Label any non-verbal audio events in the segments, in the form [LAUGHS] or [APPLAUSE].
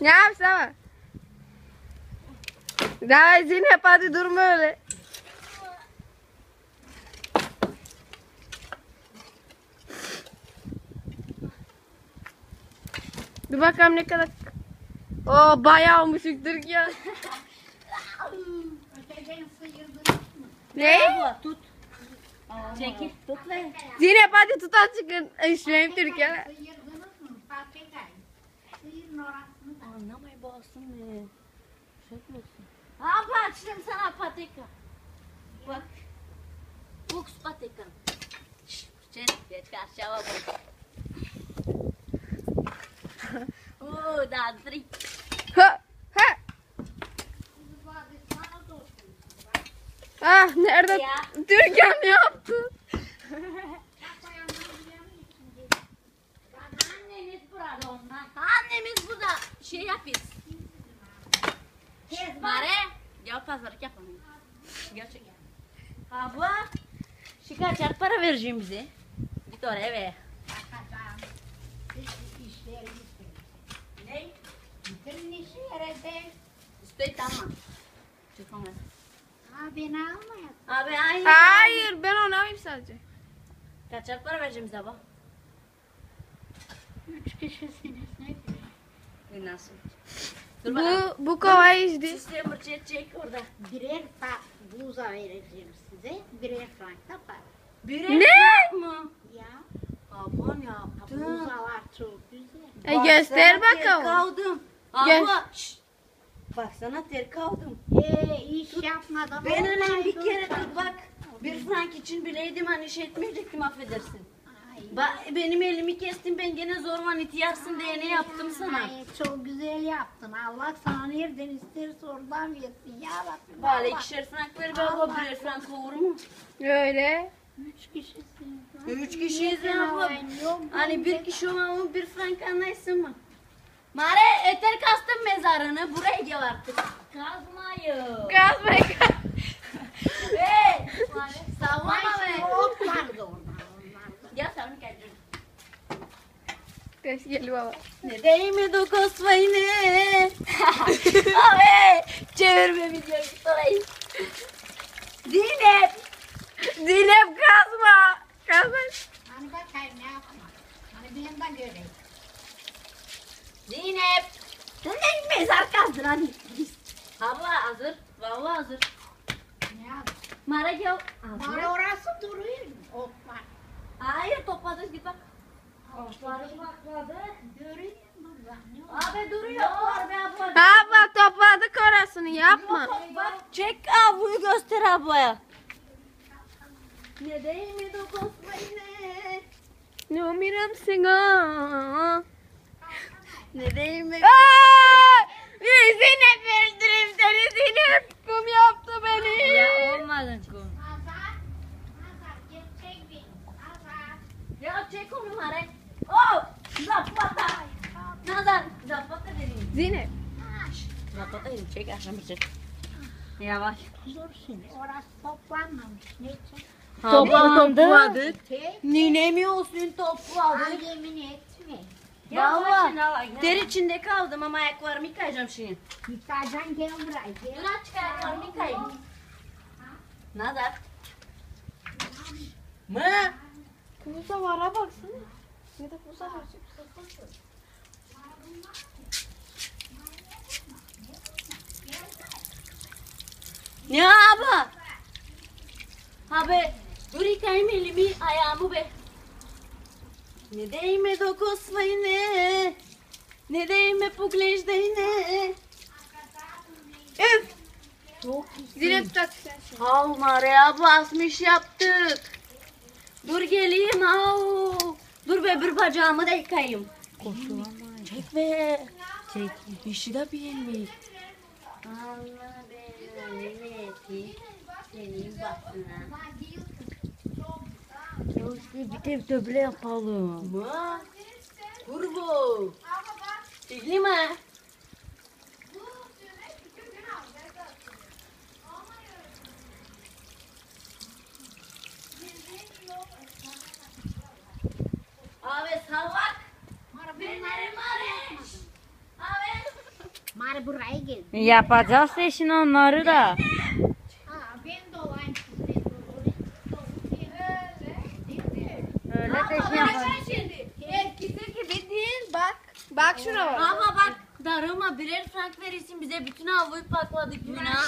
Ne yapsam? Daha Zeynep hadi durma öyle. Dur bakalım ne kadar. Oo bayağı olmuşuk Türk ya. ne? Tut. Çekil. Tut lan. Zeynep hadi tut çıkın. İşleyeyim Türkiye. Sıyırdınız mı? Patikayı. Sıyırın orasını da. Boğazsın be. Şey yapıyorsun. Ha bak şimdi sana patika. Bak. Box patika. Şşş, Geç, aşağı bak. [LAUGHS] Oo, dadri. Ha, ha. Ah nerede? Ya. Türkiye ne yaptı? [LAUGHS] Annemiz burada ondan. Annemiz burada. Şey yapıyoruz. Mare. Ya pazarlık yapalım. Gerçekten. Abla. Şu kaçar para vereceğim bize. Git oraya ve. Bakacağım. Siz işleri bitirin. Ne? Bitirin işi yerinde. Üstelik tamam. Çık ona. Ha beni almayın. Abi hayır. Hayır ben onu alayım sadece. Kaçar para vereceğim bize bak. Üç kişisiniz ne bileyim. Nasıl? Dur. Bu bu kovayı izdi. Sistem çek çek orada. Birer fa buza vereceğim size. Birer frank da para. Bir Ne? mı? Ya. Aman Ha, yaptın. buzalar çok güzel. E, göster bakalım. kaldım. Gel. Abla. şşt. Baksana ter kaldım. Ee, iş yapmadan Ben öyle bir kere tut bak. Bir frank için bileydim hani şey etmeyecektim affedersin. Ba benim elimi kestin ben gene zorla itiyarsın diye ne yaptım sana. Ay, çok güzel yaptın. Allah sana nereden isterse oradan versin. Ya Rabbim. Bari Allah. ikişer frank ver be abla birer frank olur mu? Öyle. Üç kişisiniz. Üç kişiyiz ya abla. Hani bir kişi olan bir frank anlaysın mı? Mare eter kastım mezarını buraya gel artık. Kazmayı. Kazmayı [LAUGHS] Hey. Sallama Ay, be. ot vardı orada. onlarda. Ya sen mi geldin? Ters geliyor baba. Ne değmedi kosmayı ne? Abi çevirme videoyu sorayım. Zeynep. Zeynep kazma. Kazma. Hani bakayım ne yapma. Hani ben de göreyim. Zeynep. Sen de mezar kazdın hadi. Abla hazır. Vallahi hazır. Ne yapayım? Mara gel. Bana orası duruyor. Var. Hayır topladık git bak. Otları topladık. Görüyor musun? Bak, ne oldu? Abi duruyor. Abla. Topladık orasını yapma. Bak çek abuyu göster ablaya. Ne değmedi kosmayı ne? Ne umiram sana. Ne değmedi. Aa! Zeynep verdirim seni Zeynep. Kum yaptı beni. Ya olmadın kum. Azar. Azar. Gerçek bir. Azar. Ya çek onu Mare. Oh! Zapata. Nazar. Zapata dedim. Zeynep. Zapata dedim. Çek aşağı çek. Yavaş. Dur şimdi. Orası toplanmamış. Ne çek? Toplandı. Tek. Ninemi olsun Ay topladık. yemin etme. Valla. Ter içinde kaldım ama ayaklarımı yıkayacağım şimdi. Yıkacaksın gel buraya. Gel. Dur aç ayaklarımı yıkayayım. Nazar. Mı? Kuza vara baksana. Ya da kuza var. Ne abi? Abi dur yıkayayım elimi ayağımı be. Ne değme dokusmayı ne? Ne değme puklej ne? Üf! Zeynep tutak sen. Al Maria basmış yaptık. Dur geleyim au. Dur be bir bacağımı da yıkayayım. Koşulamam. Çek be. Çek. İşi de bilmiş. Allah belanı Senin baktığına. Ya işte bir de töble yapalım. Mı? Kurbo. Çekli mi? Mari buraya gel. Yapacağız ya şimdi onları da. Ha ben de olayım. Öyle de şey yapalım. Değil bak. Bak şuna bak. Ama bak darıma birer frank verirsin bize bütün havluyu pakladık günah.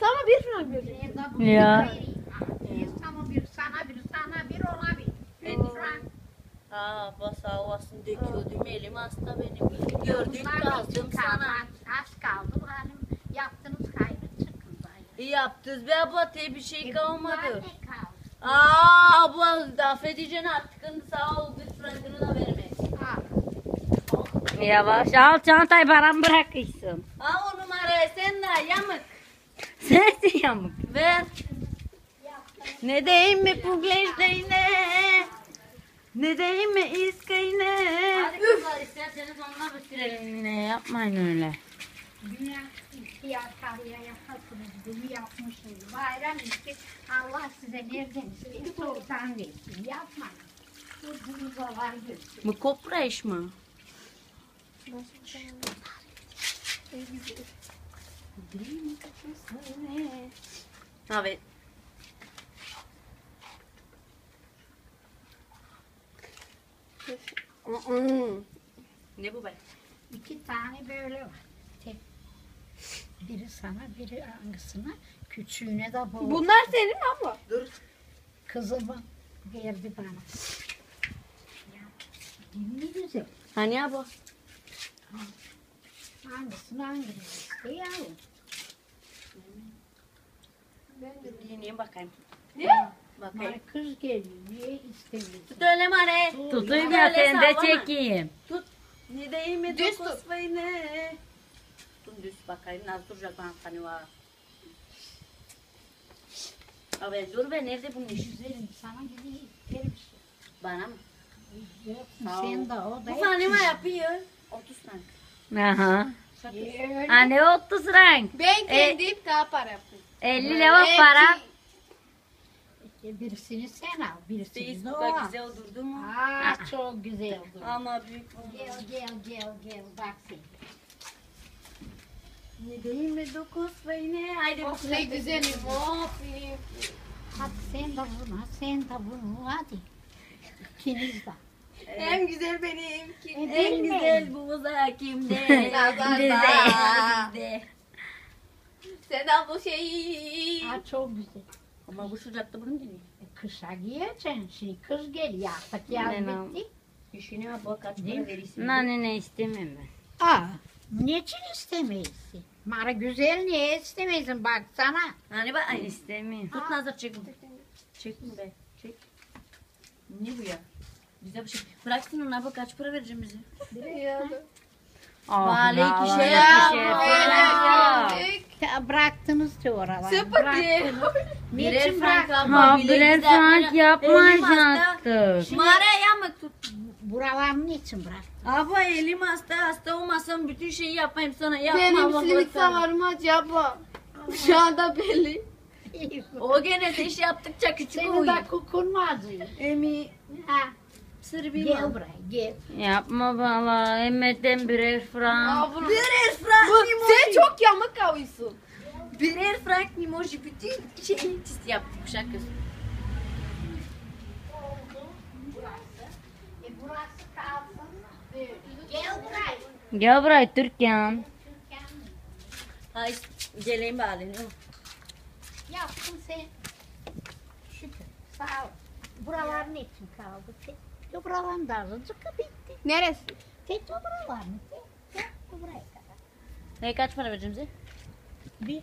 Tamam bir frank bu? Ya. Bir sana bir sana bir sana bir ona bir. Benim. Frank. Aa bas havasını döküyordum elim hasta benim. Gördük lazım sana. Az kaldı. Hanım yaptınız kaybı çıkın. İyi yaptınız be abla te bir şey kalmadı. Ne kaldı? Aa abla affedeceksin artık sağ ol bir frankını da verme. Ha. Yavaş al çantayı bana bırakırsın. Aa o numarayı sen de yamık. Sensin yamuk. Ver. Ne diyeyim mi pugleşteyne? Ne diyeyim mi iskeyne? Hadi kızlar isterseniz onunla bitirelim. Ne yapmayın öyle. Dünya ihtiyar karıya yapasınız. Bunu yapmışsınız. Bayram için Allah size nereden sizi soğuktan versin. Yapmayın. Vurdunuz olay görsün. Bu kopra iş mi? Evet. Ne bu be? İki tane böyle var. Tek. Biri sana, biri hangisine. Küçüğüne de bu. Bunlar senin abla? Dur. Kızımı verdi bana. Ya, ne güzel. Hani abla? Hangisini hangisini işte yavrum. Yeniyim bakayım. Ne? Bakayım. Kız geliyor. Niye istemiyorsun? Tut öyle mare. Tutayım Ya, seni de çekeyim. Tut. Ne deyim mi? Düz payı ne? Tut düz bakayım nasıl duracak bana hani var. Abi dur be nerede bunun işi? Güzelim sana gideyim. Verim Bana mı? Yok sen de o da. Bu fanima yapıyor. 30 tane. Ee, Aha. Hani 30 renk. Ben E- kendim daha para yaptım. 50 lira para. Birisini sen al. Birisini de o al. güzel durdu mu? Aa çok güzel [LAUGHS] oldu. Ama büyük Gel gel gel gel bak sen. Ne deyim mi? 9 payı ne? Haydi Of ne güzelim. Of. Hadi sen de bunu, sen de bunu hadi. İkiniz de. [LAUGHS] Hem güzel benim. E, En değil mi? güzel bu muza kimde? Nazarda. Bizde. Sen al bu şeyi. Ha çok güzel. Ama bu sıcakta bunu dinliyor. E, kışa giyeceksin. Şimdi kış geliyor artık yaz Ne lan? bitti. Düşünüyor bak kaç para verirsin. Nane ne istemem ben. Aa, niçin istemeysin? Mara güzel niye istemeysin baksana. Hani bak aynı. İstemeyim. Tut nazar çek bunu. Çek bunu be. Çek. Ne bu ya? Güzel bir şey. Bıraksın ona bak kaç para vereceğim bize. Ah, İkişer ikişer ya. bıraktınız ki oraları. Sıfır Bıraktınız. Birer Niçin frank bile birer frank yapmayacaktık. Mare yamık tut. Buraları niçin bıraktın? Abla elim hasta hasta olmasam bütün şeyi yapayım sana yapma. Benim silik savarım acı abla. Şu anda belli. O gene iş yaptıkça küçük Seni oluyor. de kukun mu acıyor? Emi Ha, sır gel buraya gel. Yapma valla. Emmer'den birer frank. Birer frank Bu, emoji. sen çok yamuk kavuyorsun. Birer frank emoji bütün şeyi çiz yaptık şaka. E burası kalsın. Böyle. Gel buraya. Türkan. Hay geleyim bari. ne? Yaptın sen. Şükür. Sağ ol. Buralar ne için kaldı? Tek, ya buraların da azıcık bitti. Neresi? Tek buralar mı? Tek. Ya, bu buraya kadar. Ne kaç para vereceğim size? Bir.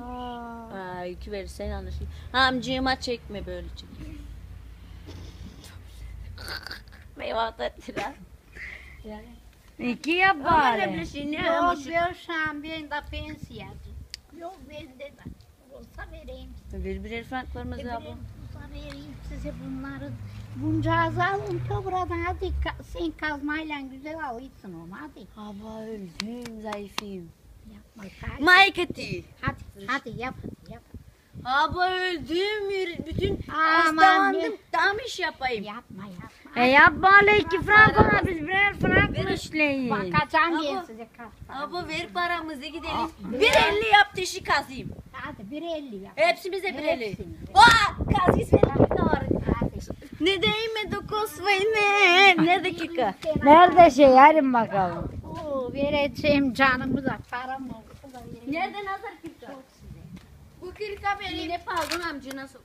Aa, iki verirsen anlaşılır. Amcığıma çekme böyle çek. [LAUGHS] Meyvat ettiler. İki yap bari. Yok ben şu an ben de pensiyacı. Yok bende de. Olsa vereyim. Bir birer franklarımızı abla. Vereyim, olsa vereyim size bunları. Bunca az alın ki buradan hadi ka- sen kazmayla güzel alırsın onu hadi. Abla öldüm zayıfım. Yapma. Hadi. Maykati. Hadi, hadi yap, hadi yap. Abla öldüm. yürü- Bütün Aman hastalandım. Tam iş yapayım. Yapma yapma. E yapma öyle iki frank ona biz birer frank mı işleyin? Bakacağım diye size kaç. Abla ver paramızı gidelim. Bir elli yaptı işi kazayım. Hadi bir elli yap. Hepsimize bir elli. Hepsini. Var. Hadi. Ne değme dokuz ne? Ne dakika? Nerede şey yarın bakalım. Oo, vereceğim canımı da param olsa da vereyim. Nerede nazar kırka? Bu kırka benim. Yine pardon amcına sok.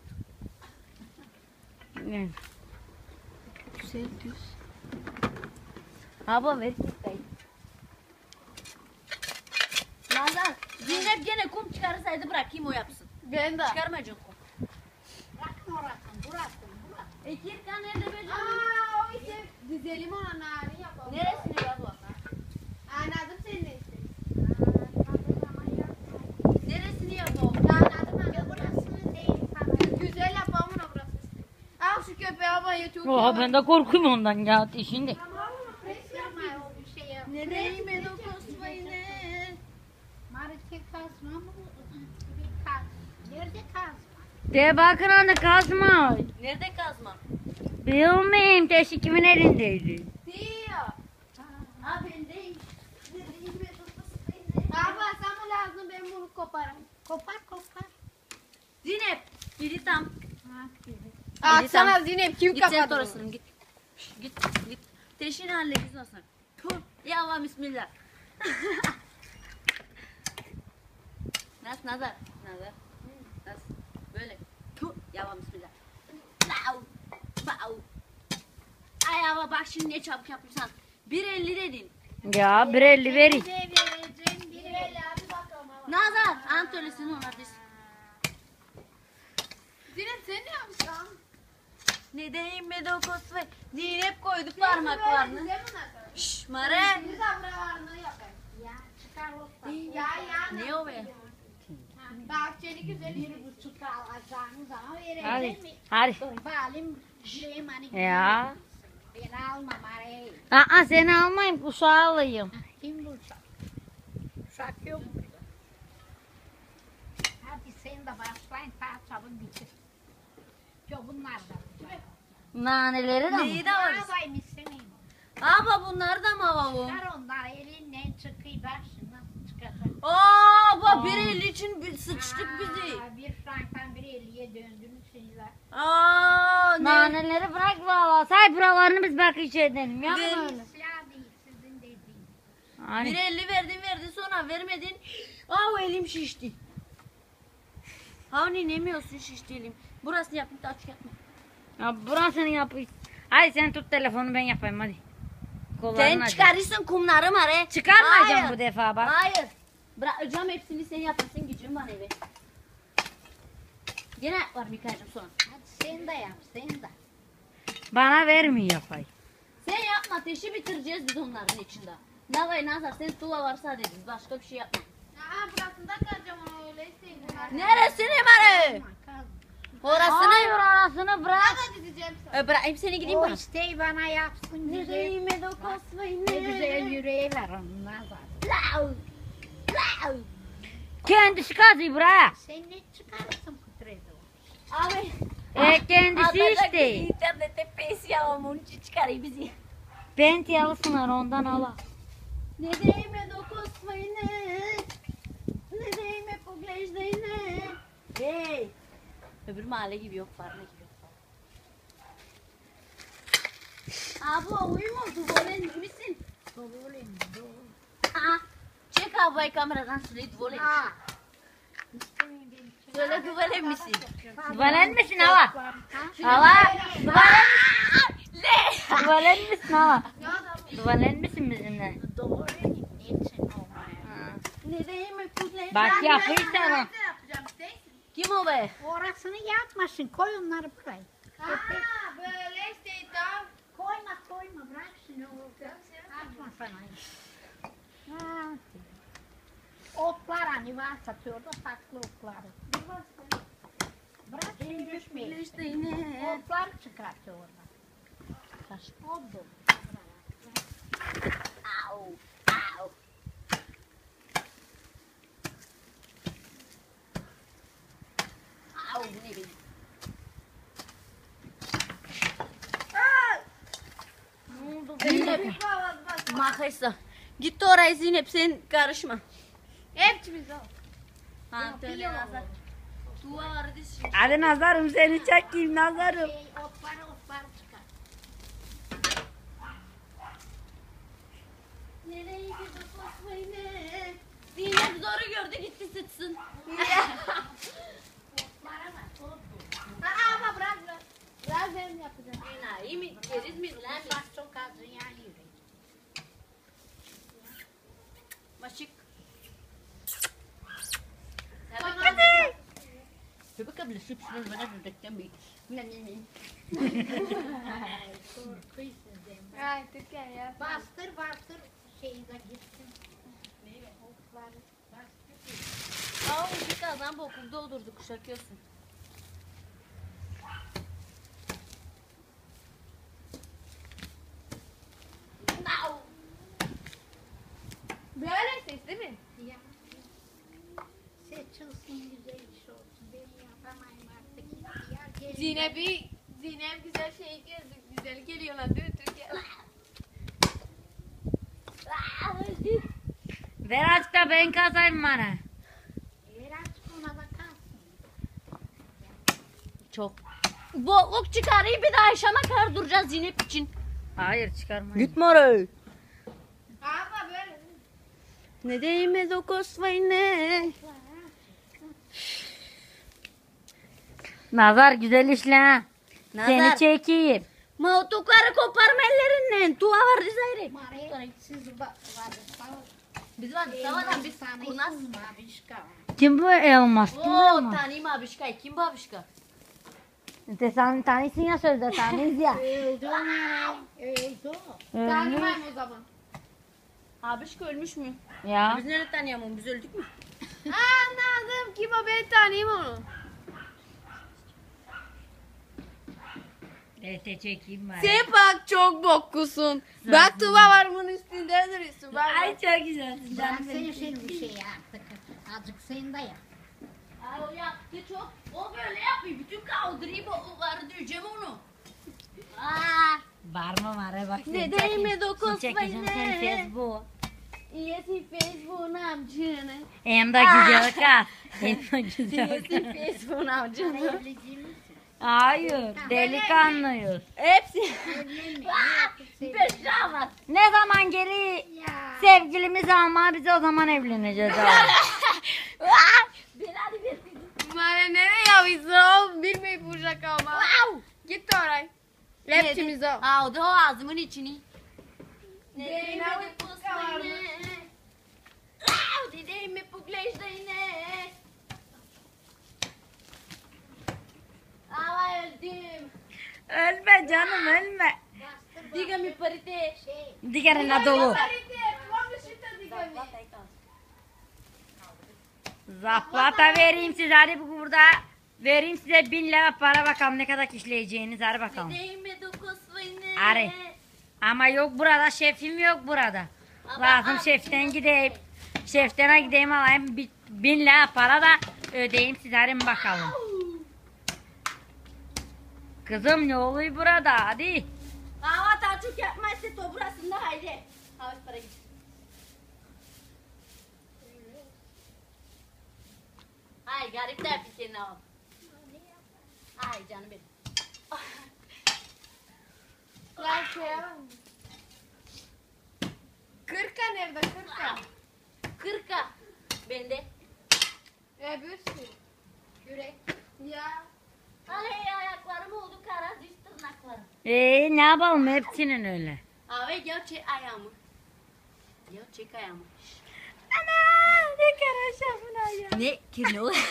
Abla ver kırkayı. Nazar, Zeynep gene kum çıkarırsaydı bırakayım o yapsın. Ben de. Çıkarmayacak kum. Bırakın orasını, E kırka nerede be canım? Aa o işte dizelim ona nari yapalım. Neresini abla? Anladım seni işte. Neresini yapalım? Anladım anladım. Burasını değil. Güzel yapalım ona burası. Al şu köpeği abaya çok Oha ben de korkuyorum ondan ya şimdi. O şey yap. Ne değme dokuz ne? Marite kazma mı? Bir kaz. Nerede kazma? De bakın anne kazma. Nerede kazma? Bilmeyeyim teşi kimin elindeydi. Diyor. Ha ben değil. Ne değme dokuz ne? Abla sana lazım ben bunu koparayım. Kopar kopar. Zeynep, biri tam. Güzel. Git sana Zeynep kim Git sen orasını git. Git git. Teşhini hallediniz olsun. Puh. Ya Allah bismillah. [LAUGHS] Nasıl nazar? Nazar. Nasıl? Böyle. Puh. Ya Allah bismillah. Bau. Bau. Ay ama bak şimdi ne çabuk yapıyorsan. 1.50 dedin. Ya bir elli verin. Nazar. Antolesini ona diz. Zeynep sen ne yapmışsın? Ne deyim be dokuz ve Zeynep koydu parmaklarını. Şşş mare. Biz abralarını yapayım. Ya çıkar olsa. Ya ya. Ne o be? Bahçeli güzel Bir buçuk alacağınız zaman vereceğim mi? Hadi. Balim hani. Ya. Ben almam arayı. Aa seni almayayım kuşağı alayım. Kim bu uşak? Uşak yok mu? Hadi sen de başlayın parçalı bitir. Yok bunlar da. Naneleri de mi? Neyi de var? Ama bunlar da mı alalım? Çıkar onlar elinden çıkıyor bak şimdi nasıl çıkacak. Aa, bu bir el için bir sıçtık bizi. Aa, Bir franktan bir elliye döndünüz şeyler. Aa, ne? Naneleri bırak valla. Say buralarını biz iş edelim. Yapma Değil. öyle. Silah değil sizin dediğiniz. Bir Hani. elli verdin verdin sonra vermedin. Aa, o elim şişti. Hani nemiyorsun şişti elim. Burası yapıp da açık yapma. Ya burasını yapayım. Hadi sen tut telefonu ben yapayım hadi. Kollarını Sen hadi. çıkarırsın kumları mare. Çıkarmayacağım Hayır. bu defa bak. Hayır. Bırakacağım hepsini sen yapasın gücün var eve. Yine var Mika'cığım sonra. Hadi sen de yap sen de. Bana vermiyor yapay. Sen yapma ateşi bitireceğiz biz onların içinde. Navay Nazar sen tuva varsa dediniz başka bir şey yapma. Aa burasında kalacağım ama öyleyse. Neresini mare? Kaz. Hayır Orasını. orasını bırak. Nerede dizeceğim sana? Ee, bırakayım seni gideyim O bana. isteği bana yapsın güzel. Nereyime dokasmayın. Ne güzel yüreği ver onun nazar. Lau. Kendisi kazıyı bırak. Sen ne çıkarırsın kutredi o? Abi. E kendisi işte. internette pes ya onun için çıkarıyor bizi. Penti alsınlar ondan ala. Ne deyime dokasmayın. Ne deyime kuglejdeyin. Hey. Öbür mahalle gibi yok farklı gibi yok. Abi uyuma duvolen misin? Dolayım doğru. Aa, abi kameradan söyle duvolen. Aa. Söyle duvolen misin? Valen misin? Ha? Valen, Le. valen misin ala? Ya da Valen misin bizimle? Ha. Bak yapacağım işte? Kim o be? Orasını yapmasın. Koy onları buraya. Aa böyle işte tamam. Koyma koyma bırak şimdi o. Atma sana. Ha. Otlar hani varsa çorba saklı otları. Bırak şimdi düşmeyin. İşte yine. Otlar çıkar çorba. Kaç oldu. Au. Au. Au ne bileyim. Zeynep. Mahkaysa. Git oraya Zeynep sen karışma. Hepimiz o. Ha. Hadi nazarım seni çekeyim nazarım. Şey. Nereye gidiyor bakmayın ne? Zeynep zoru gördü gitti. Aa ama bırak bırak. Bırak ben yapacağım. Fena iyi mi? Yeriz mi? Lan çok az yağıyor. Maşık. Hadi. Beli sup sup mana duduk kami. Ne ne ne. Korkuyorsun Zeynep. Ay Türkan ya. Bastır bastır şeyi de gitsin. Otları bastır. Aa bir kazan bu okulda olurdu kuşak yiyorsun. Böyle ses değil mi? Ya. Seçilsin güzel iş olsun. Ben yapamayım artık. Zeynep'i Zeynep güzel şey geldi. Güzel geliyorlar değil mi Türkan? Ver aç da ben kazayım bana. Çok. Bokluk çıkarayım bir daha akşama kadar duracağız Zeynep için. Hayır çıkarmayın. Gitme oraya. Ama böyle. Ne değmez o kosmayı ne. Nazar güzel işle ha. Seni Nazar. çekeyim. Mautukları koparma ellerinden. Tuğa var ol. Biz var savadan biz sana kunas. isim babişka. Kim bu elmas? Kim bu Oo elmas? tanıyım abişka. Kim bu abişka? De sen tanıysın ya sözde tanıyız ya. [LAUGHS] Tanımam o zaman. Abişka ölmüş mü? Ya. Biz nerede tanıyamam? Biz öldük mü? Anladım. Kim o ben tanıyayım onu. Evet çekeyim ben. Sen bak çok bokkusun. Bak Tuba var bunun üstünde duruyorsun. Bak, Ay bak. çok güzelsin Bırak canım sen benim. şimdi bir şey artık. Azıcık sen de yap. Ay o yaptı çok. O böyle yapıyor. Bütün kaldırıyı bu var diyeceğim onu. Aa, Bağırma Mare bak seni Ne değme Seni çekeceğim seni Facebook. iyisi Facebook'un amcını. Hem de güzel kız. Hem de güzel İyisi kız. Facebook'un amcını. Hayır delikanlıyız. Hepsi. [LAUGHS] Ne zaman geri sevgilimizi alma biz o zaman evleneceğiz abi. Bana nereye yapıyorsun? Bilmeyi bulacak ama. Git oraya. Hepimiz o. Aa o da o ağzımın içini. Değme bu ne değme bu glejdeine. Aa öldüm. ölme canım ölme. Mi parite. şey. Diğerine dolu. Zaplata vereyim size hadi bu burada. Vereyim size bin lira para bakalım ne kadar işleyeceğiniz hadi bakalım. Are. Ama yok burada şefim yok burada. Lazım şeften gideyim. Şeftene gideyim alayım bi- bin lira para da ödeyeyim size hadi bakalım. Kızım ne oluyor burada hadi. Hava taçuk yapmazsa toprasında haydi. Hava para git. Ay garip der fikrini al. Ay canım benim. Lan şey yapalım. Kırka nerede kırka? Kırka. Bende. Öbürsü. Yürek. Ya. Ay ayaklarım oldu kara diş tırnaklarım. Ee, ne yapalım hepsinin öyle. Abi gel çek ayağımı. Gel çek ayağımı. Ana ne kadar şafına ya. Ne? Ne o? [LAUGHS]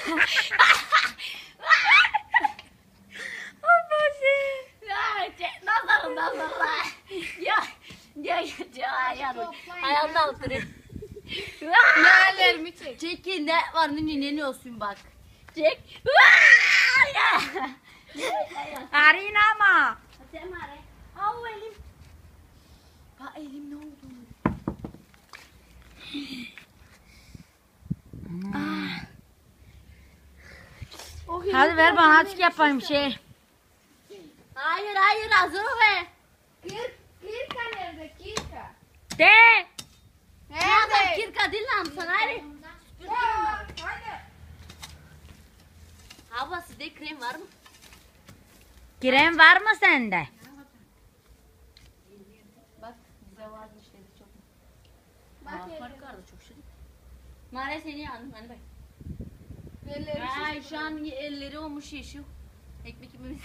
Nazarım nazarım. Ya ya ya ayağını. Ayağını altırın. Yerlerimi çek. Çekin ne var ne ne olsun bak. Çek. Anne! Arinama! Au elim. Bak elim ne oldu? Okay, Hadi ver bana artık yapayım şey. Hayır hayır hazır be. Kir, kirka nerede kirka? De. Nerede? Kirka değil lan sana. Hayır. Kır. krem var mı? Krem var mı sende? Bak bize vardı işte çok. Bak fark vardı çok şirin. Mare seni yandım hani bak. Elleri Ay şu an elleri olmuş yeşil. Ekmek yememiz. [LAUGHS]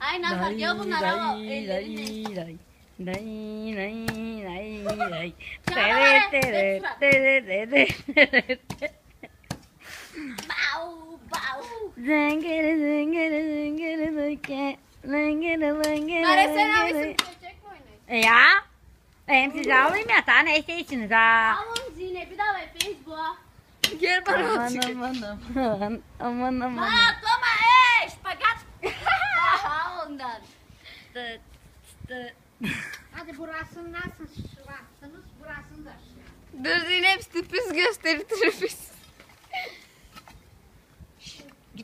Ay Nazar ya bunlar ama day day day day. Çağla Tere tere tere tere tere. Zengere zengere zengere zengere zengere zengere Nare sen mi oynayın? Ya. Hem size alayım ya daha ne isteysiniz ha. Alın Zine bir daha ver Facebook'a. Gel bana Aman aman aman aman aman. Patlama eş fakat. [LAUGHS] Daha ondan. Tıt, tıt. Hadi burası nasıl şırattınız? Burasını da şırat. Dur Zeynep sürpriz gösteri sürpriz.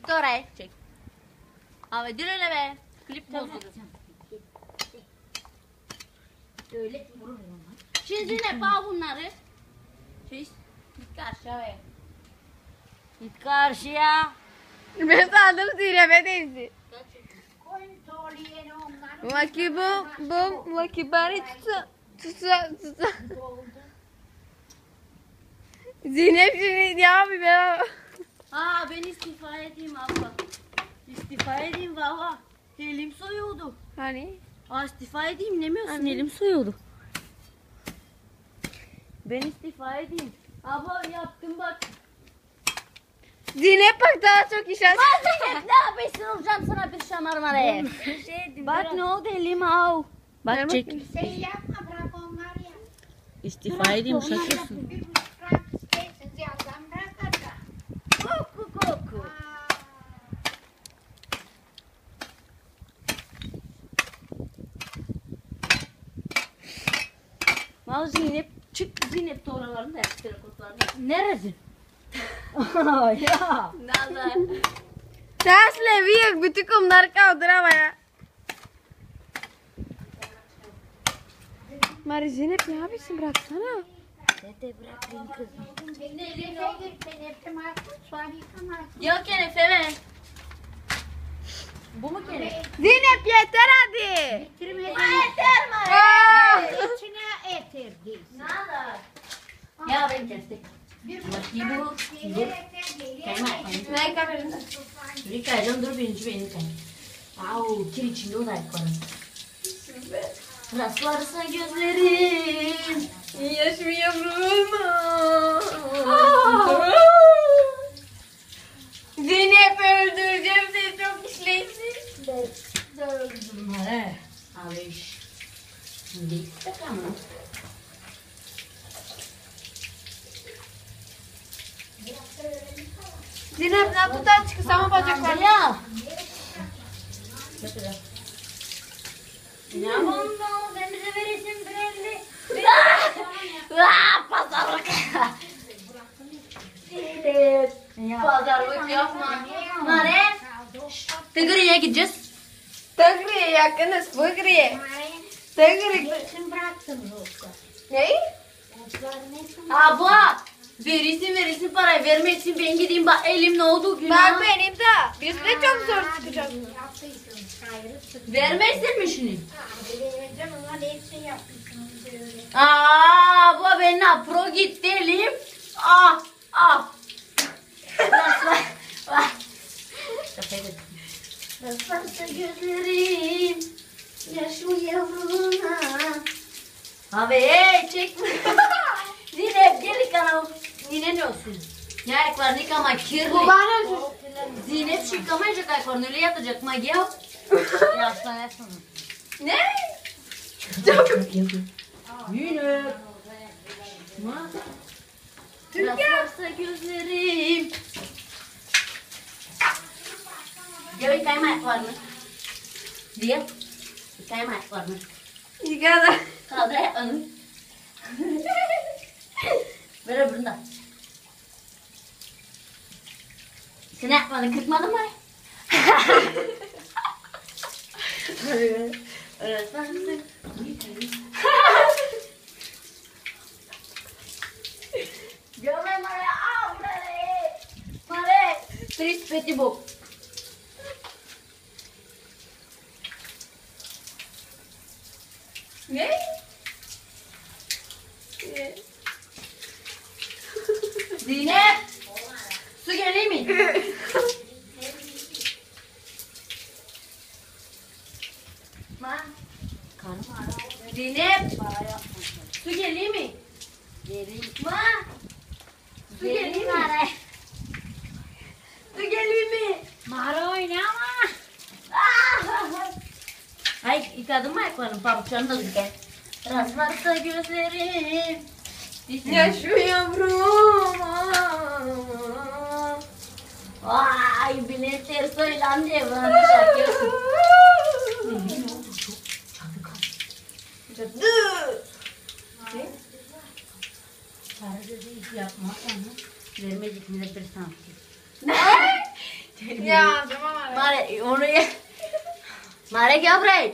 Git oraya çek. Abi dur öyle be. Klip bozuldu. Öyle vurur onlar. Şimdi Zine bağ bunları. Şey, git aşağıya. Git karşıya. Ben sandım onları Lucky bum bum lucky bari tutsa tutsa tutsa. Zeynep şimdi ne yapayım ya? Aa ben istifa edeyim abla. İstifa edeyim valla. Elim soyuldu. Hani? Aa istifa edeyim demiyorsun Anne. elim soyuldu. Ben istifa edeyim. Abla yaptım bak. Zeynep bak daha çok iş aç. Zeynep ne yapıyorsun hocam sana bir şamarmaya. bak ne oldu elim av. Bak çek. bakayım. şey yapma bırak onları yap. İstifa edeyim Onlar şakasın. yapın, Bir buçuk frank istersiniz yazdan bırakacağım. Koku koku. Aa, Mal Zeynep çık Zeynep oralarını da yap telefonlarını. Neresi? [LAUGHS] ya. Nazar. Tersle büyük bütün kumları kaldır ama ya. Mari Zeynep ne yapıyorsun bıraksana. Dede bırak beni kızım. benim elime gir, ben hepim artık sual yıkamazsın. Yok yani Feme. Bu mu kere? Zeynep yeter hadi. Bitirmedin. Yeter mi? İçine etirdi. Nazar. Ya ben kestik. Bir Bakayım bu. buçuk frank etir değil. Kayma yapayım. Ben kamerada. Rika can dur birinci benim sen. Au kir içinde o da var. Rastlarsa gözlerim. Yaşmıyorum. Zeynep işleysin. Bunları. Alış. Şimdi bakalım. Zeynep ne tutar çıksa ama bacaklar. Ya. Ne yapalım sen bize verirsin belli. Vaa pazarlık. Evet. Pazarlık yapma. Nare. Tigri'ye gideceğiz. Kim bıraktın yoksa? Ne? Abla. Verirsin verirsin parayı vermezsin ben gideyim bak elim ne oldu günah. Bak benim de. Biz de çok zor çıkacağız. Vermezsin mi böyle? Aa abla ben ne pro gitti elim. Ah ah. [LAUGHS] Nasıl? Ah. Nasılsa gözlerim Yaşlı yavruna. Abi hey çekme [LAUGHS] Zeynep gel kanal. Yine ne olsun? Ne ayaklarını yıkama kirli. Bu bana sus. Zeynep şu yıkamayacak ayaklarını öyle yatacak magi yap [LAUGHS] Yaşlanırsın. Ne? Zeynep Rastlarsa gözlerim Gel yıkayma ayaklarını Diye Yıkayma ayaklarını Yıkadı. Kaldır ayaklarını Ver öbürünü de Sen ayaklarını kırpmadın mı? Gel lan Mare, al Mare. Mare. Fethi bu. Ne? Zeynep. Su geleyim mi? Zeynep. Su mi? Ma. Su mi? Su geleyim mi? Mağara oynama. Ay yıkadım mı ayaklarını pabuçlarını da düzgün. Raslarsa gözlerim. Yaşıyor yavrum. Vay biletler söylendi bana bir şarkı dedi iş yapma onu. Vermeyecek mi bir santim. Ya tamam. Mare onu ye. Mare gel buraya.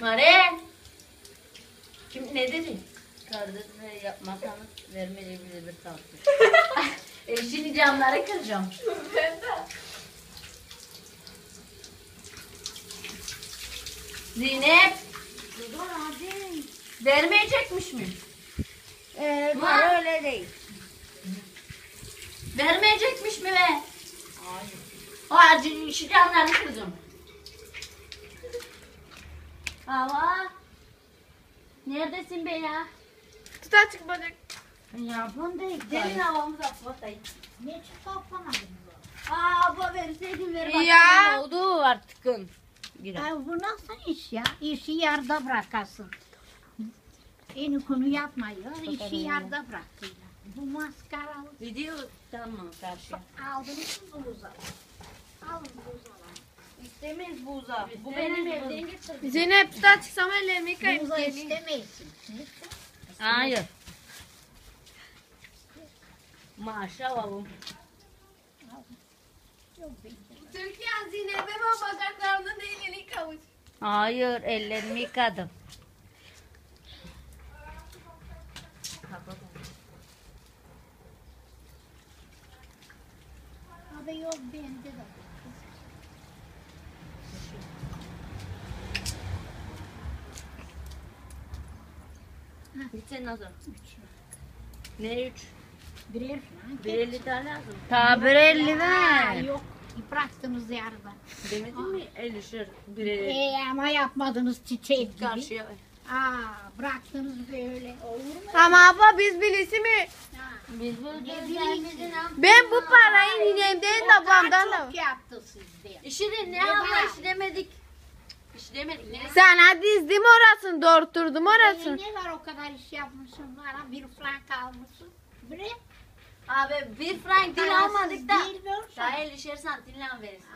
Mare. Kim ne dedi? Kardeşine mi de bir santim. [LAUGHS] e şimdi camları kıracağım. Zeynep. Vermeyecekmiş mi? Ee, Ma. öyle değil. Vermeyecekmiş mi be? Hayır. Hayır, şu camları kıracağım. Hava. Neredesin be ya? Tut açık bacak. Yapın değil. Gelin havamız atlatayım. Ne toplamadın Aa abla verseydin ver bakayım. Ya. Oldu artık. Ay, bu nasıl iş ya? İşi yarıda bırakasın. En konu yapmıyor. İşi yarıda bıraktıyla. Bu maskaralı. Video tamam karşı. Aldınız mı buzağı? Alın buzağı. İstemeyiz bu uzak. Bu benim evden getirdim. Zeynep açık sana ellerimi yıkayayım. Buzağı geleyim. istemeysin. Hayır. Maşallah. Türkiye Zeynep'e ben bacaklarını değil elini kavuş. Hayır ellerimi yıkadım. Abi yok bende de. Gitsen nasıl? Ne üç? Falan. Bir elli tane lazım. Tabir elli Aa, ver. yok. Bıraktınız yarıda. Demedin mi? Ellişir. Bir elli. Ee, ama yapmadınız çiçek gibi. Karşıya. Aa, bıraktınız böyle. Olur mu? Ama abla biz bilisi mi? Ha. Biz bu Ben bu parayı ninemden de ablamdan da. Çok yaptı sizde. İşi de ne abla. İşi demedik. Ne? Sana dizdim orasını, doğurturdum Ee, orasını. ne var o kadar iş yapmışsın bana bir frank almışsın. Bre. Abi bir frank dil almadık da. Değil mi? Daha ellişer santimle verirsin.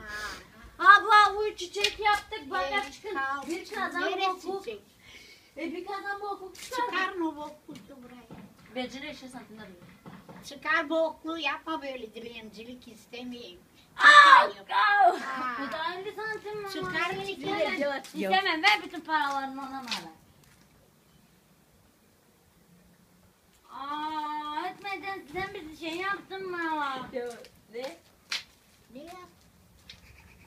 Aa, Abla bu çiçek yaptık. Bakar evet, çıkın. Bir kazan Neresi boku. çiçek? E bir kazan boku çıkar. Çıkar mı boklusu buraya? Beceri eşe santimle verir. Çıkar boklu yapma böyle dilencilik istemeyeyim. Aa! Aa. Bu da 50 santim mi? Çıkar çıkar. İstemem ver bütün paralarını ona ver. Aa etmeden sen bir şey yaptın mı ama? Ne? Ne yap?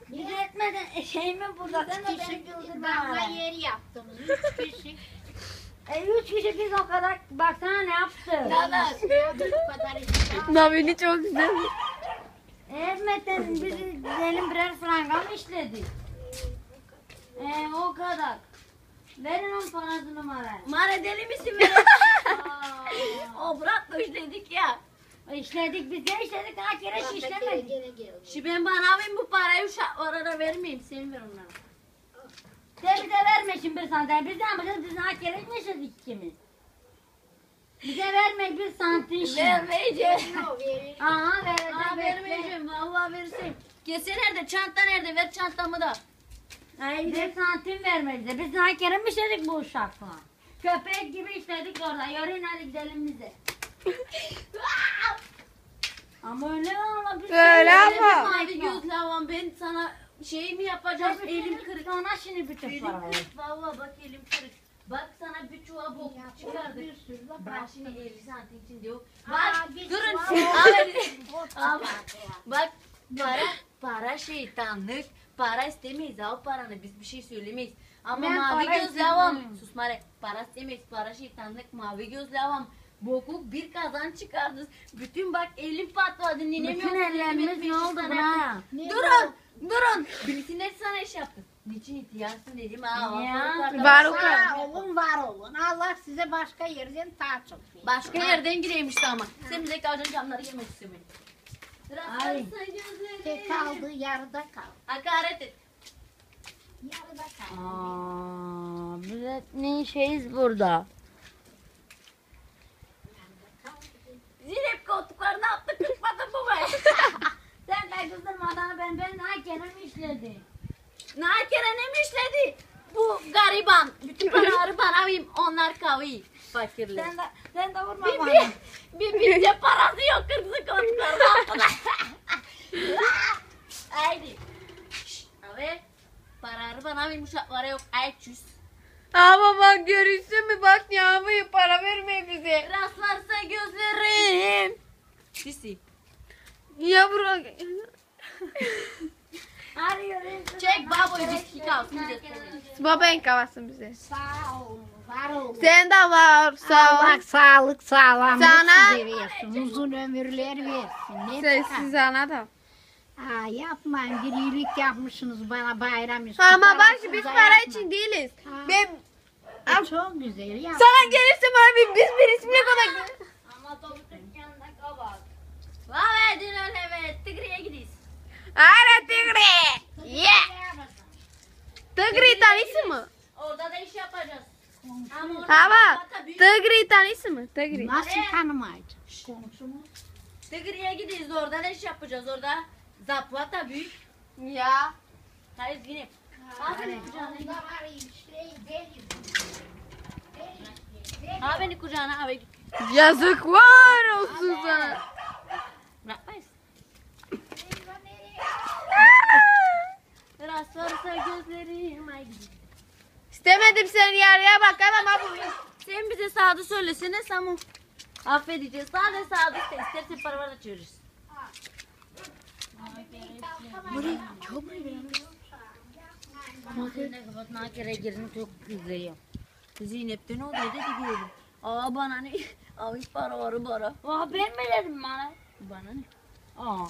Bir de etmeden şey mi burada? Sen de damla ama. yeri yaptınız. Üç [LAUGHS] kişi. E, üç kişi biz o kadar baksana ne iş yaptık. Navili çok güzel. Etmeden biz gidelim birer franga mı işledik? E o kadar. Verin onun parasını numarayı. Mare deli misin be? [LAUGHS] o bırak da işledik ya. İşledik biz de işledik daha kere Gene işlemedik. Şimdi ben bana alayım bu parayı uşaklara vermeyeyim. Sen ver onlara. Sen bize verme şimdi bir santim. Biz ne yapacağız? Biz daha kere mi işledik ikimiz? Bize verme bir santim şimdi. Vermeyeceğim. Aha vereceğim. Bekle. vermeyeceğim. Vallahi verirsin. Kese nerede? Çanta nerede? Ver çantamı da. Ay bir santim verme bize. Biz daha kere mi işledik bu uşakla? Köpek gibi işledik orada. Yürüyün hadi gidelim bize. [LAUGHS] Ama öyle ama bir Öyle ama. Mavi gözlü havan ben sana şey mi yapacağım? Elim kırık. Sana şimdi bütün Elim kırık. Vallahi bak elim kırık. Bak sana bir çuval bok çıkardık. Bir Bak şimdi 50 santim için diyor. Bak bir durun. Abi, bak Para, para şeytanlık. Para istemeyiz ha o paranı. Biz bir şey söylemeyiz. Ama Ben mavi gözlü avam. Sus Mare. Para istemeyiz. Para şeytanlık. Mavi gözlü avam. Bokuk bir kazan çıkardınız. Bütün bak elim patladı. Ninem Bütün yok. ellerimiz ne oldu buna? Durun. Durun. Birisi ne sana iş yaptı? Niçin ihtiyarsın dedim ha. Ya, var olun, var olun. Allah size başka yerden verir. Başka yerden gireymişti ama. Sen bize kalacaksın camları yemek istemeyin. Ay. Tek kaldı, yarıda kaldı. Hakaret et. Yarıda kaldı. Aa, biz hep ne şeyiz burada? Zilep koltuklarını attı kırpmadın bu be. [LAUGHS] Sen de kızdırmadan ben ben hakerim işledi. Nakere ne mi işledi? Bu gariban. Bütün paraları bana vereyim. Onlar kavi. Fakirler. Sen de sen de vurma Bir, bana. bir, bir bizce parası yok kırmızı koltuklarını [LAUGHS] altına. Haydi. Abi. Paraları bana vermiş uşaklara yok. Ay çüz. Ama bak görürsün mü bak yağmur para vermiyor bize. Rastlarsa gözlerim. Sisi. Ya bırak. Arıyorum. Çek baboyu bir kalsın bize. Baba en kavasın bize. Sağ olun, var olun. Sen de var sağ ol. Allah sağlık sağlamlık Sana- size versin. Uzun ömürler versin. Ne Sen çıkar? siz ana da. Ha, yapmayın bir iyilik yapmışsınız bana bayram üstü. Ama bak Parasız biz da para yapmayın. için değiliz. Ha. Ben E, Çok güzel ya. sana gelirse bir biz bir ismine kadar. Ama tavuk dükkanında kabak. Vay edin öyle evet. Tigri'ye gidiyiz. Ara tigre. Yeah. Tigre tanısı mı? Orada da iş yapacağız. Ama. Tigre tanısı mı? Tigre. Nasıl tanımayacak? Komşumuz. Tigri'ye gidiyiz. Orada da iş yapacağız. Orada zapata büyük. Ya. Hayır yine. Abi var beni kucağına abi. Yazıklar olsun sana. Bırakmayız. Biraz sorsa gözlerim ay gidiyor. İstemedim seni yarıya bakalım abi. Sen bize sağda söylesene Samu. Affedeceğiz. Sade sağda iste. İstersen para var da çeviririz. Ne kapatma kere girin çok güzel. Zeynep'ten o dedi gidelim. Aa bana ne? [LAUGHS] Aa hiç para var para. Aa ben mi dedim bana? Bana ne? Aa.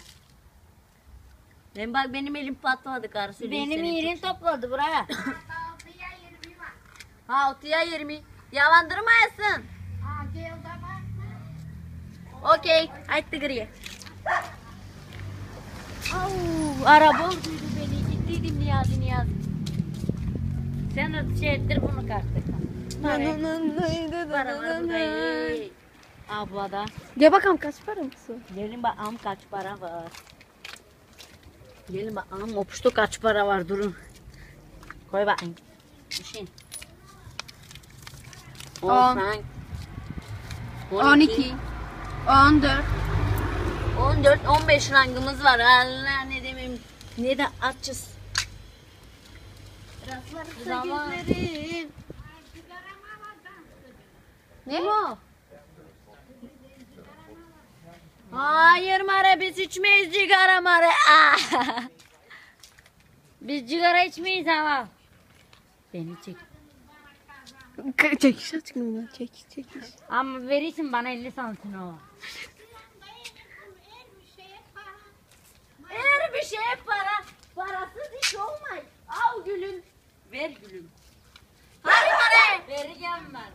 Ben bak benim elim patladı karısı. Benim yerim topladı buraya. [COUGHS] Altıya yirmi. Yalandırmayasın. Gel. Okey. Haydi tigriye. Au, araba duydu beni. Gittiydim Niyazi Niyazi. Sen de şey ettir bunu kartı. Abla da. Ya bakalım kaç para mısın? Gelin bakalım kaç para var. Gelin bakalım opuştu kaç para var durun. Koy bakayım. Düşün. On. frank. 12. 14. 14, 15 rangımız var. Allah ne demem. Ne de açız. Zaman. Ne? Bu. Hayır mare biz içmeyiz cigara mare. Ah. [LAUGHS] Biz sigara içmeyiz ama. Beni çek. Çekiş açın çek çekiş. Ama verirsin bana 50 santim o. Her bir şeye para. Parasız iş olmaz. Al gülüm. Ver gülüm. Hadi mare. Vereceğim ben.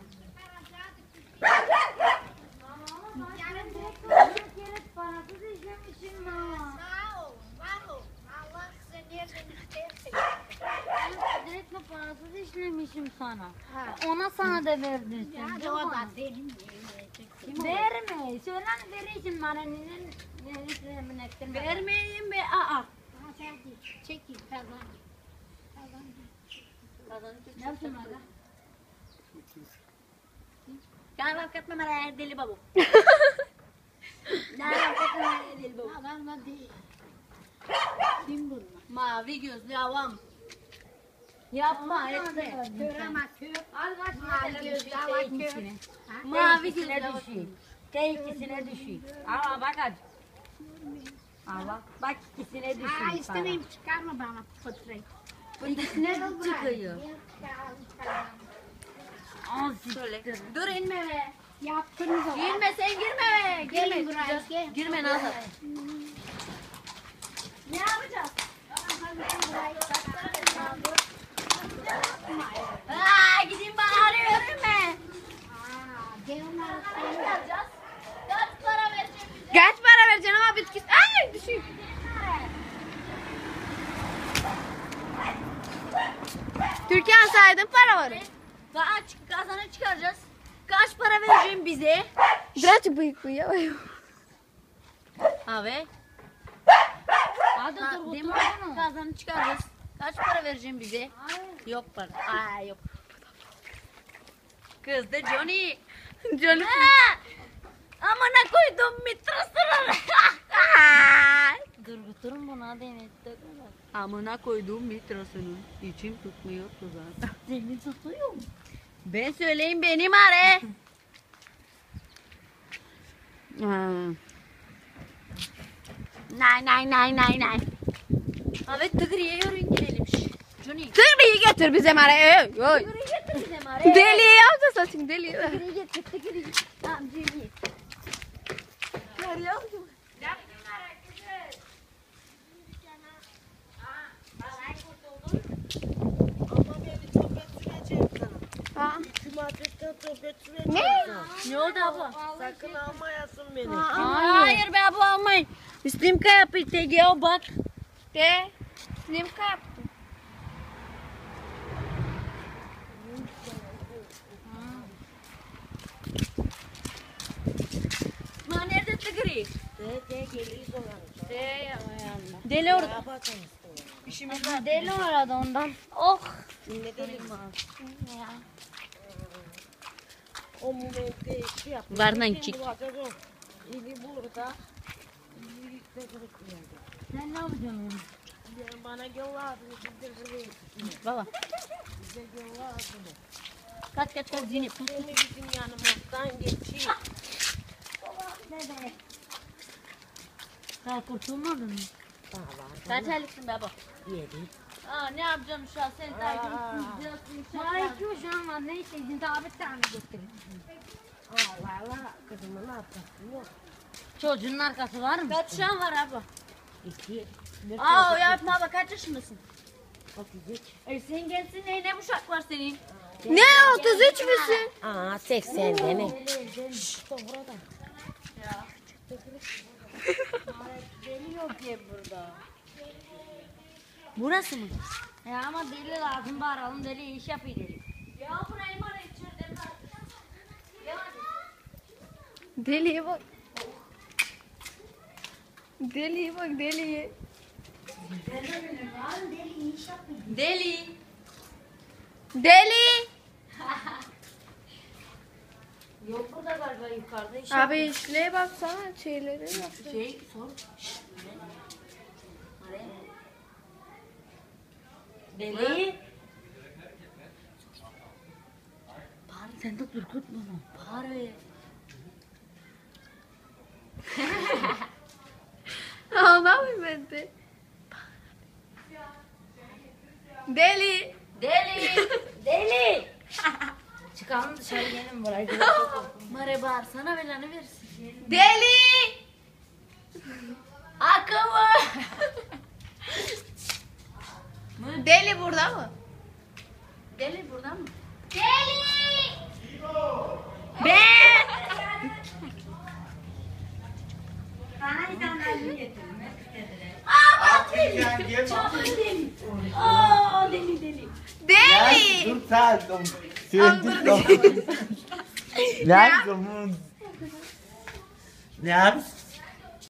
Parasız işlemişim ben. Sağ olun, var olun. Allah size nereden isterse. Direkt parasız işlemişim sana. Ha. Ona sana da verdim. Yani o da yiyecek. Verme. Söyle verirsin bana. Neden verirsin ettirme. Vermeyin be. Aa. Ha sen de çekil kazan. Kazan. Ne yapayım aga? Gel bak etme mare deli babu. [LAUGHS] Gel bak etme deli babu. Adamla değil. Kim bunlar? Mavi gözlü avam. Yapma etme. Kör ama kör. Mavi gözlü ama. Mavi gözlü düşüyor. Te ikisine düşüyor. Ama bak hadi. Allah. Bak ikisine Aa, düşmüş para. istemeyim çıkarma bana fıtrayı. İkisine de [LAUGHS] çıkıyor. Al Şöyle. Dur inme be. Yaptınız o. Girme sen girme. Gelin Girme. buraya, çıkacağız. gel. Girme Nazan. Ne yapacağız? Aa, gidin bağırıyorum ben. Aa? Kaç para vereceğim bize? Kaç para vereceksin ama bitkisi... Ay düşüyor. Türkan saydın para var. Kaç kazanı çıkaracağız? Kaç para vereceğim bize? Birazcık bıyık bu ya. Abi. Hadi Ha, dur. Kazanı çıkaracağız. Kaç para vereceğim bize? Yok para. Aa yok. Kız da Johnny. [LAUGHS] Canım. Ha! Amına koydum mitrasını. [LAUGHS] Dur durun bunu hadi evet. Amına koydum mitrasını. İçim tutmuyor zaten. [LAUGHS] Seni tutuyor mu? Ben söyleyeyim benim are. Nay nay nay nay nay. Evet tıgırıya yürüyün gidelim. Johnny. Tıgriyi getir bize mare. Oy, oy. Tıgırıyı getir bize mare. Deliği yapacağız saçın deliği. Tıgırıyı getir tıgırıyı. Tamam Johnny. Görüyor musun? Ne? Ne oldu abla? Sakın almayasın beni. Hayır be abla almayın. Müslimka yapıyor Tegeo bak. De. Slimka yaptı. Ma nerede tıgırı? De de geliyiz olan. De ya. Deli orada. Deli orada ondan. Oh. Ne dedim O momentte şey yap. Vardan çık. İli burada. İli kırık bir yerde. Sen ne yapacaksın? Bana gel bildirsin. Baba. Bize gel ağzını. Kaç kaç kaç Zeynep. Seni bizim yanımızdan geçeyim. Sen kurtulmadın mı? Kaç aylıksın baba? Yedi. Aa ne yapacaksın şu an sen takip Bana iki uşağım var. Ne isteydin? Daha bir tane getirin. Allah Allah. Kızımın arkası yok. Çocuğun arkası var mı? Kaç an var abla? İki. Aa yapma baba kaç yaşındasın? Otuz üç. E sen gelsin ne ne uşak var senin? Ne 33 müsün? Aa seksen deme. Deli yok ki burada. Burası mı? Ya ama deli lazım bağıralım deli iş yapıyor deli. Ya burayı bana içeride Deliye bak. Deliye bak deliye. Deli. Deli. Yok burada galiba yukarıda iş Abi işleye baksana şeyleri bak. Şey sor. Deli. Bari sen de korkut bunu. Bari. [LAUGHS] De? Deli. Deli. Deli. [LAUGHS] Çıkalım dışarı gelin buraya. [LAUGHS] Mare bağır sana belanı versin. Deli. Akımı. Deli burada mı? Deli buradan mı? Afrikan gel. Aa deli deli. Deli. Dur sen. Sevdik [LAUGHS] Ne yapıyorsun? Ne yapıyorsun?